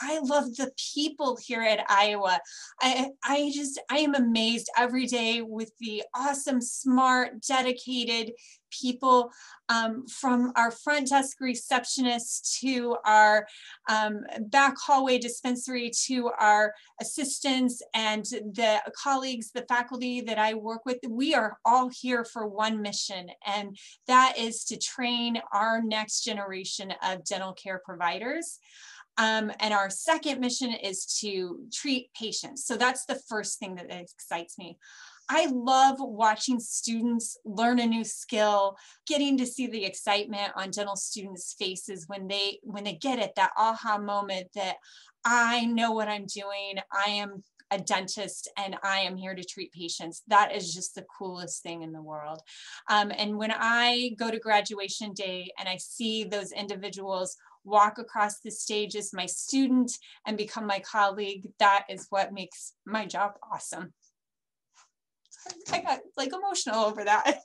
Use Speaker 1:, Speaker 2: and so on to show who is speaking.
Speaker 1: I love the people here at Iowa. I, I just, I am amazed every day with the awesome, smart, dedicated people um, from our front desk receptionist to our um, back hallway dispensary to our assistants and the colleagues, the faculty that I work with. We are all here for one mission, and that is to train our next generation of dental care providers. Um, and our second mission is to treat patients. So that's the first thing that excites me. I love watching students learn a new skill, getting to see the excitement on dental students' faces when they when they get it, that aha moment that I know what I'm doing. I am a dentist and I am here to treat patients. That is just the coolest thing in the world. Um, and when I go to graduation day and I see those individuals walk across the stage as my student and become my colleague, that is what makes my job awesome. I got like emotional over that.